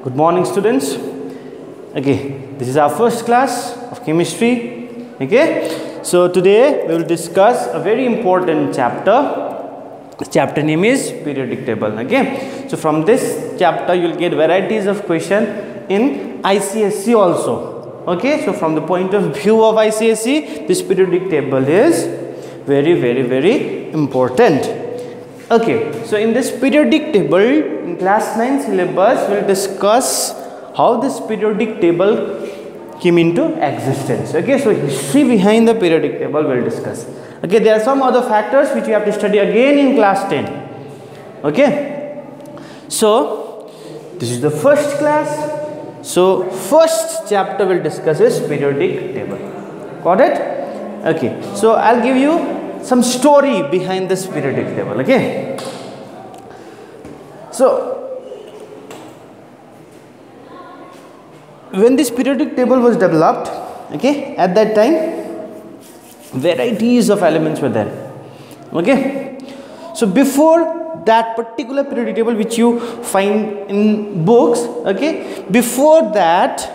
Good morning, students. Okay, this is our first class of chemistry. Okay, so today we will discuss a very important chapter. The chapter name is periodic table. Okay, so from this chapter you will get varieties of question in ICSE also. Okay, so from the point of view of ICSE, this periodic table is very, very, very important okay so in this periodic table in class 9 syllabus we'll discuss how this periodic table came into existence. Okay so history behind the periodic table we'll discuss. Okay there are some other factors which you have to study again in class 10 okay so this is the first class. So first chapter we'll discuss is periodic table. Got it? Okay so i'll give you some story behind this periodic table okay? So when this periodic table was developed okay at that time varieties of elements were there okay? So before that particular periodic table which you find in books okay before that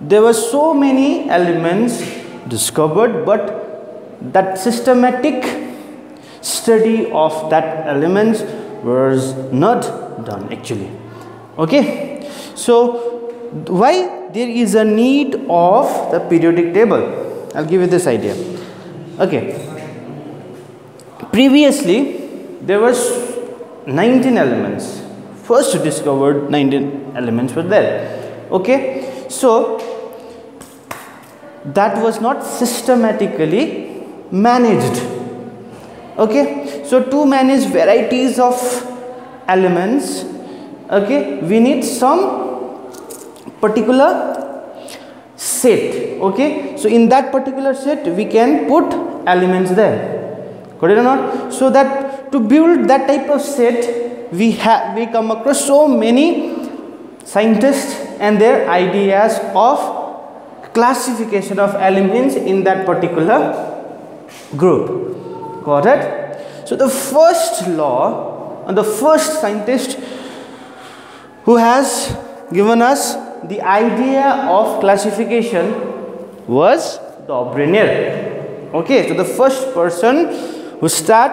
there were so many elements discovered but that systematic study of that elements was not done actually. Okay? So why there is a need of the periodic table? I'll give you this idea. Okay. Previously there was 19 elements. First discovered 19 elements were there. Okay? So that was not systematically managed. Okay? So to manage varieties of elements. Okay? We need some particular set. Okay? So in that particular set we can put elements there. It or not? So that to build that type of set we have we come across so many scientists and their ideas of classification of elements in that particular group. Got it? So the first law and the first scientist who has given us the idea of classification was Dobereiner okay so the first person who start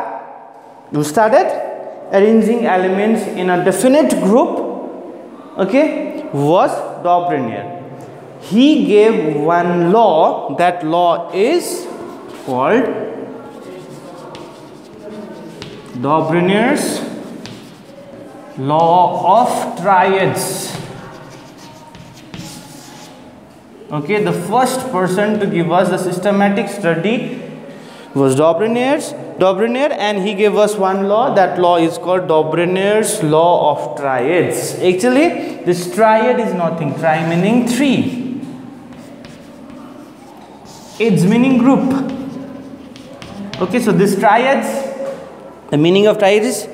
who started arranging elements in a definite group okay was Dobereiner he gave one law. That law is called Dobereiner's law of triads. Okay the first person to give us the systematic study was Dobereiner's Dobereiner and he gave us one law. That law is called Dobereiner's law of triads. Actually this triad is nothing. Tri meaning three. It's meaning group okay so this triads the meaning of triads is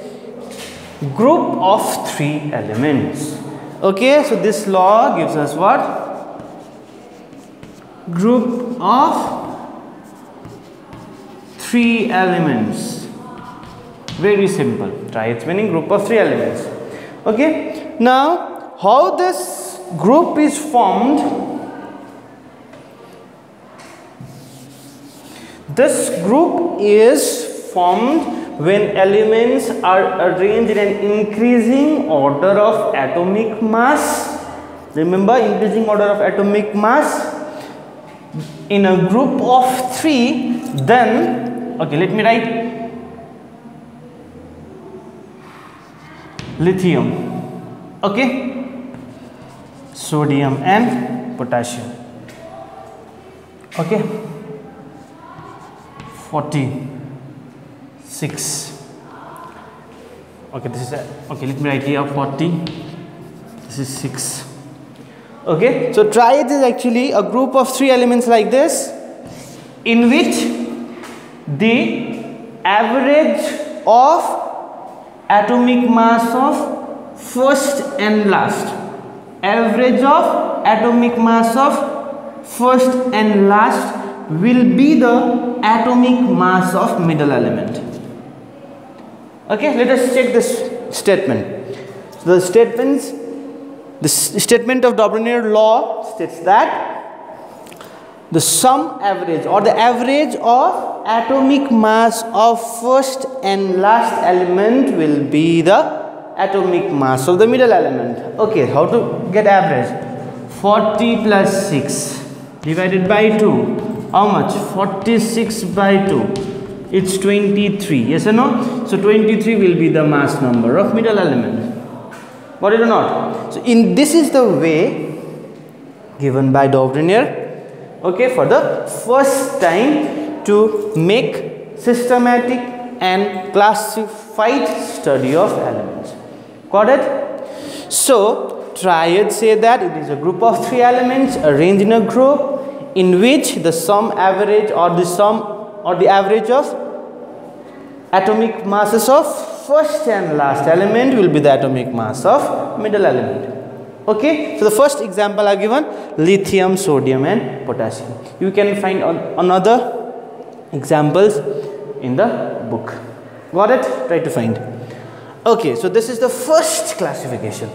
group of three elements. Okay so this law gives us what? Group of three elements. Very simple. Triads meaning group of three elements. Okay now how this group is formed This group is formed when elements are arranged in an increasing order of atomic mass. Remember increasing order of atomic mass in a group of 3 then okay let me write lithium okay sodium and potassium okay 46 okay this is a, okay let me write here 40 this is 6 okay so triad is actually a group of three elements like this in which the average of atomic mass of first and last. Average of atomic mass of first and last will be the atomic mass of middle element okay let us check this statement the statements the statement of Dobereiner law states that the sum average or the average of atomic mass of first and last element will be the atomic mass of the middle element. Okay, how to get average? 40 plus 6 divided by 2. How much? 46 by 2 it's 23 yes or no? So 23 will be the mass number of middle element. Got it or not? So in this is the way given by Dobereiner okay for the first time to make systematic and classified study of elements. Got it? So triads say that it is a group of three elements arranged in a group in which the sum average or the sum or the average of atomic masses of first and last element will be the atomic mass of middle element. Okay? So the first example i've given lithium sodium and potassium. You can find on another examples in the book. Got it? Try to find. Okay so this is the first classification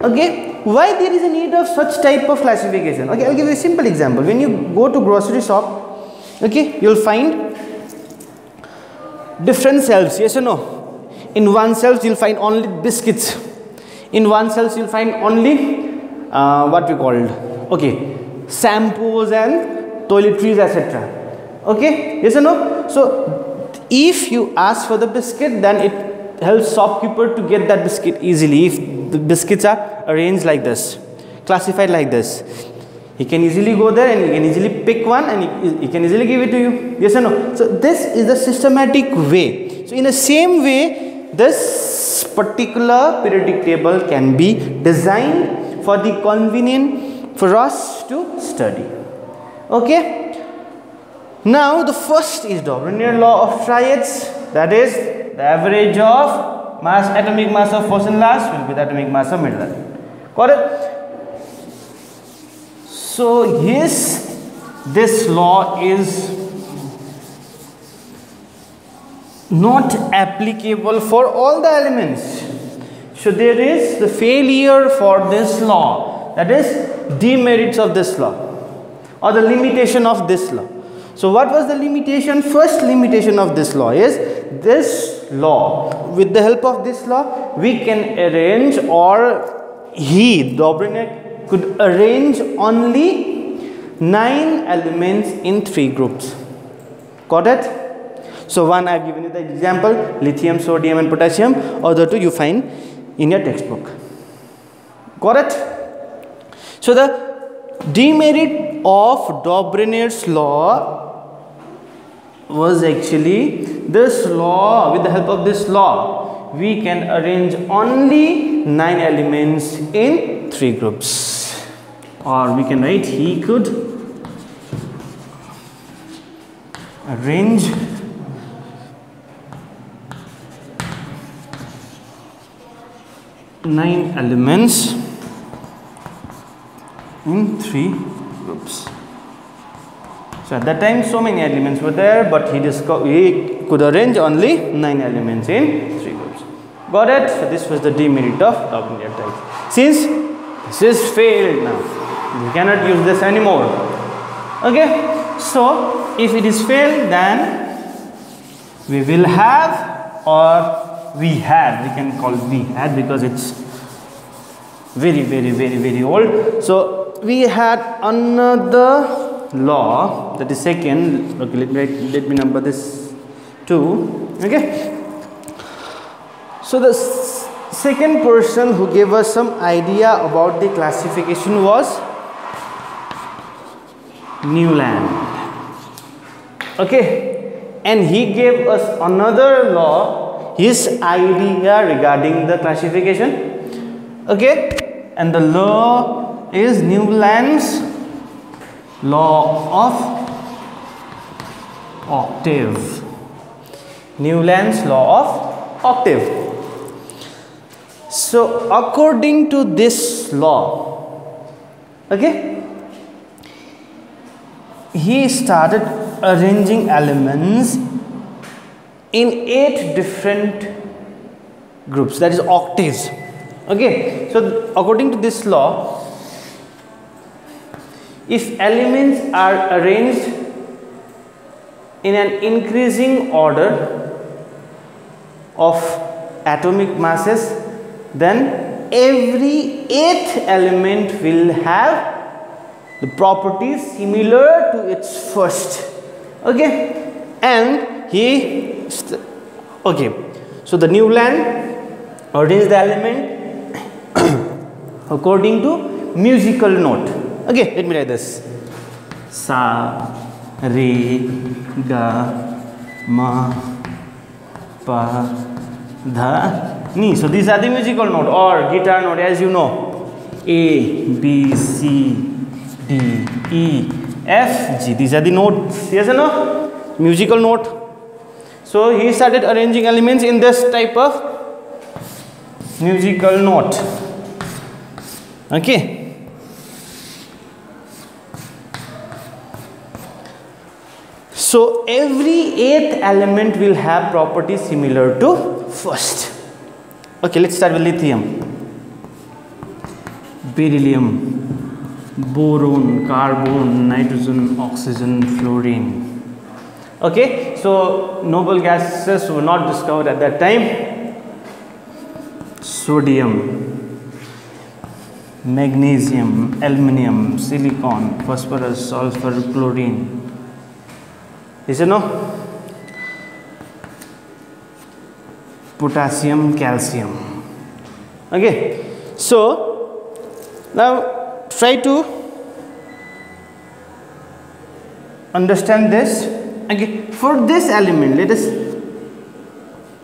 okay why there is a need of such type of classification? Okay i'll give you a simple example. When you go to grocery shop okay you'll find different cells yes or no? In one cells you'll find only biscuits. In one cells you'll find only uh, what we called okay shampoos and toiletries etc okay yes or no? So if you ask for the biscuit then it helps shopkeeper to get that biscuit easily if the biscuits are arranged like this classified like this he can easily go there and he can easily pick one and he, he can easily give it to you. Yes or no? So this is the systematic way. So in the same way, this particular periodic table can be designed for the convenient for us to study. Okay. Now the first is Dobereiner law of triads. That is the average of mass atomic mass of first and last will be the atomic mass of middle. correct? So yes, this law is not applicable for all the elements. So there is the failure for this law that is demerits of this law or the limitation of this law. So what was the limitation? First limitation of this law is this law with the help of this law we can arrange or he Dobereiner could arrange only nine elements in three groups. Got it? So one I've given you the example lithium, sodium and potassium. Other two you find in your textbook. Got it? So the demerit of Dobereiner's law was actually this law with the help of this law we can arrange only nine elements in three groups or we can write he could arrange nine elements in three groups. So at that time so many elements were there but he, he could arrange only nine elements in three groups. Got it? So this was the demerit of Dobereiner type. Since this is failed now we cannot use this anymore okay so if it is failed then we will have or we had we can call we had because it's very very very very old so we had another law that is second. Okay let me, let me number this two. Okay. So the second person who gave us some idea about the classification was Newland. Okay, and he gave us another law, his idea regarding the classification. Okay, and the law is Newland's law of octave. Newland's law of octave. So, according to this law, okay, he started arranging elements in eight different groups that is octaves okay so according to this law if elements are arranged in an increasing order of atomic masses then every eighth element will have the properties similar to its first. Okay? And he okay. So the Newland arranged the element according to musical note okay let me write this. Sa re ga ma pa dha ni. So these are the musical note. Or guitar note as you know. A b c d e f g. These are the notes yes or no? Musical note. So he started arranging elements in this type of musical note. Okay so every eighth element will have properties similar to first. Okay let's start with lithium. Beryllium boron carbon nitrogen oxygen fluorine. Okay so noble gases were not discovered at that time. Sodium magnesium aluminum silicon phosphorus sulfur chlorine is it no. Potassium calcium. Okay. So now try to understand this. Okay. For this element let us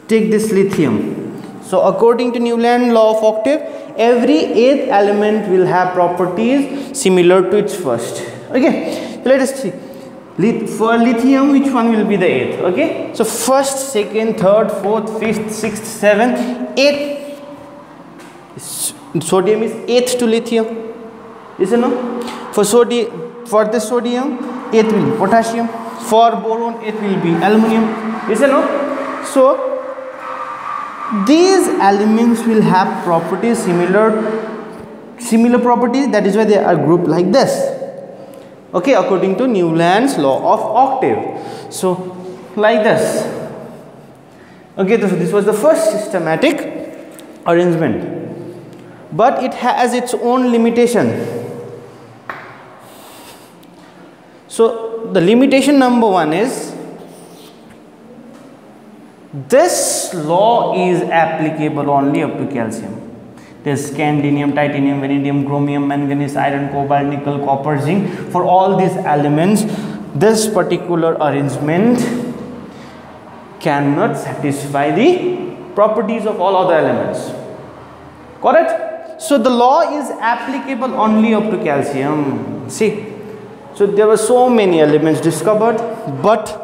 take this lithium. So according to newland law of octave every eighth element will have properties similar to its first. Okay. So let us see for lithium which one will be the eighth okay? So first second third fourth fifth sixth seventh eighth. Sodium is eighth to lithium. Is it no? For sodium for the sodium eighth will be potassium. For boron it will be aluminum. Is it no? So these elements will have properties similar similar properties. That is why they are grouped like this okay according to newland's law of octave. So like this. Okay so this was the first systematic arrangement. But it has its own limitation. So the limitation number one is this law is applicable only up to calcium there's scandium titanium vanadium chromium manganese iron cobalt nickel copper zinc. For all these elements this particular arrangement cannot satisfy the properties of all other elements. Correct? So the law is applicable only up to calcium. See so there were so many elements discovered but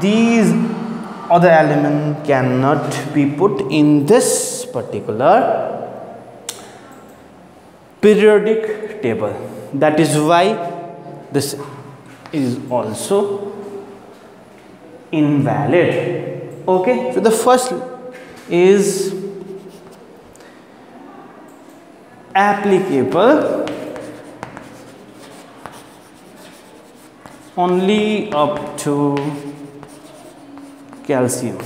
these other element cannot be put in this particular periodic table. That is why this is also invalid. Okay? So the first is applicable only up to calcium.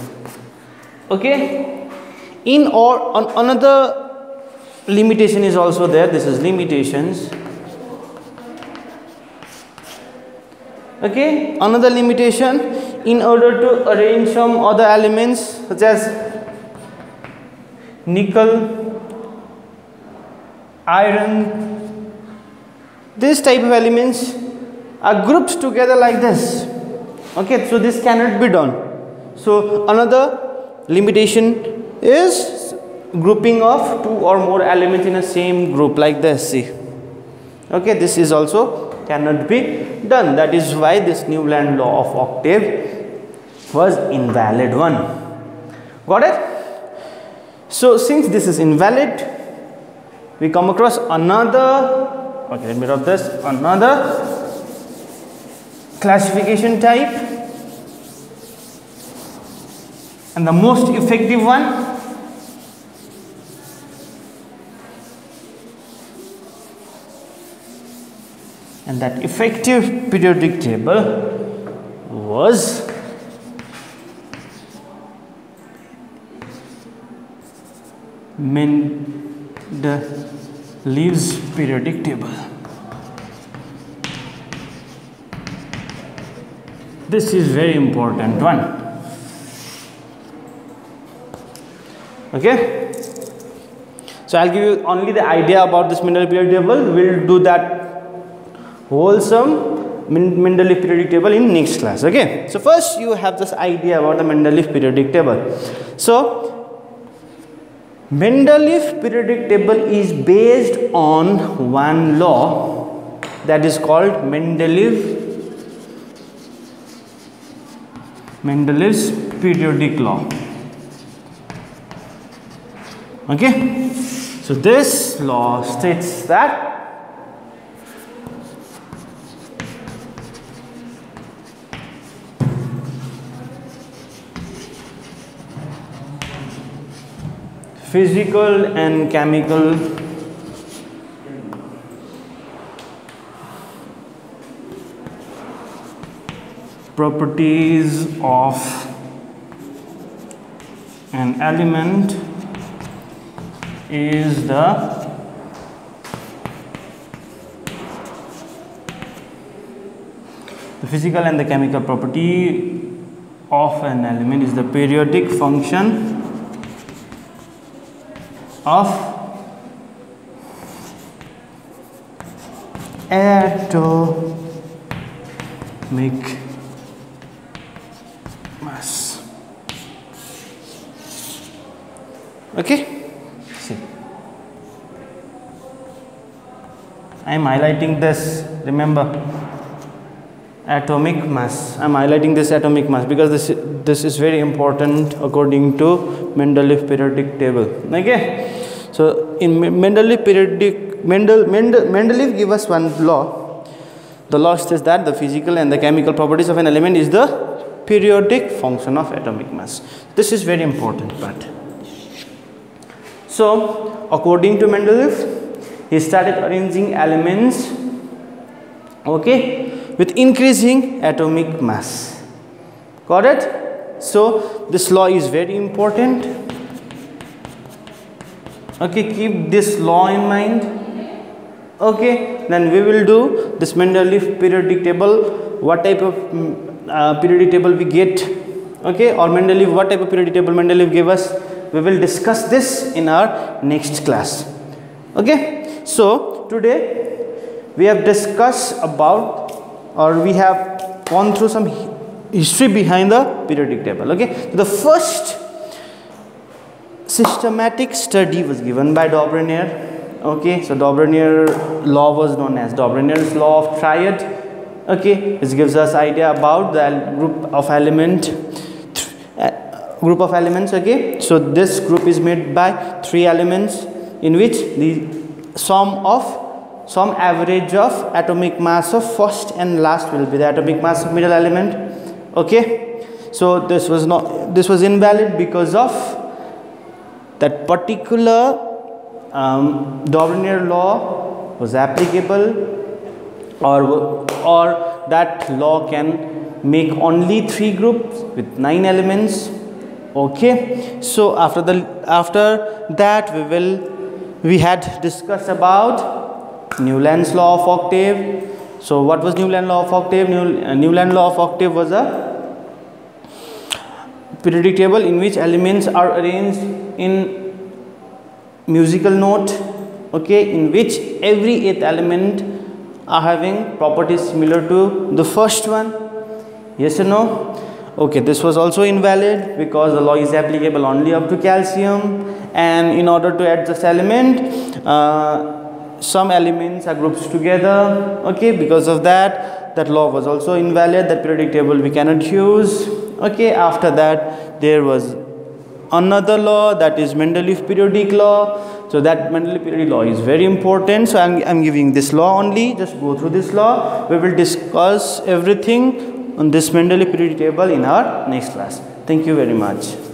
Okay? In or on another limitation is also there. This is limitations. Okay? Another limitation in order to arrange some other elements such as nickel iron this type of elements are grouped together like this. Okay? So this cannot be done so another limitation is grouping of two or more elements in a same group like this okay this is also cannot be done. That is why this newland law of octave was invalid one. Got it? So since this is invalid we come across another okay let me write this another classification type and the most effective one and that effective periodic table was Mendeleev's periodic table. This is very important one. Okay. So I'll give you only the idea about this Mendeleev periodic table. We'll do that wholesome Mendeleev periodic table in next class. Okay. So first you have this idea about the Mendeleev periodic table. So Mendeleev periodic table is based on one law that is called Mendeleev Mendeleev's periodic law. Okay, so this law states that physical and chemical properties of an element is the the physical and the chemical property of an element is the periodic function of atomic mass. Okay I am highlighting this remember atomic mass. I am highlighting this atomic mass because this this is very important according to Mendeleev periodic table. Okay? So in Mendeleev periodic Mendel, Mendel Mendeleev give us one law. The law says that the physical and the chemical properties of an element is the periodic function of atomic mass. This is very important part. So according to Mendeleev he started arranging elements okay with increasing atomic mass. Got it? So this law is very important. Okay keep this law in mind. Okay then we will do this Mendeleev periodic table. What type of mm, uh, periodic table we get? Okay or Mendeleev what type of periodic table Mendeleev gave us? We will discuss this in our next class. Okay so today we have discussed about or we have gone through some history behind the periodic table okay? The first systematic study was given by Dobereiner okay? So Dobereiner law was known as Dobereiner's law of triad okay? This gives us idea about the group of element group of elements okay? So this group is made by three elements in which the sum of some average of atomic mass of first and last will be the atomic mass of middle element. Okay? So this was not this was invalid because of that particular um, law was applicable or or that law can make only three groups with nine elements. Okay? So after the after that we will we had discussed about Newland's law of octave. So what was Newland law of octave? New, uh, Newland law of octave was a periodic table in which elements are arranged in musical note okay in which every eighth element are having properties similar to the first one yes or no okay this was also invalid because the law is applicable only up to calcium and in order to add this element uh, some elements are grouped together okay? Because of that that law was also invalid that periodic table we cannot use okay? After that there was another law that is Mendeleev periodic law. So that Mendeleev periodic law is very important. So I'm, I'm giving this law only. Just go through this law. We will discuss everything on this Mendeleev periodic table in our next class. Thank you very much